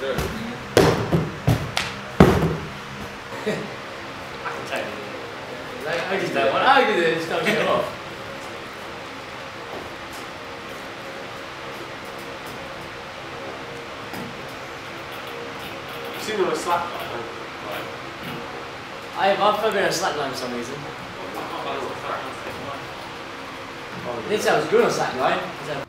do it. I can take it. Like, I just don't want. I do this. Don't get off. You've seen them a slack line, haven't? I have. I've been on a slackline for some reason. This I was good on slackline. So-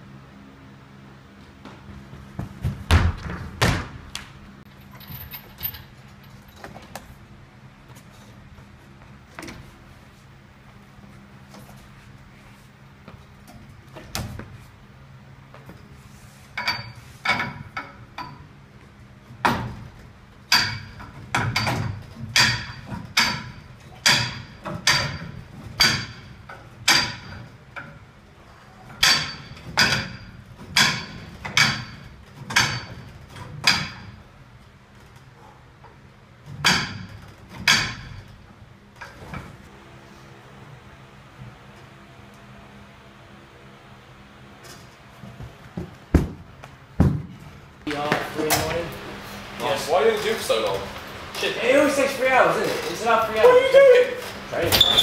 Yeah, three in the morning. Nice. Why didn't you do for so long? It always takes three hours, isn't it? It's about three hours. What are you doing? Training.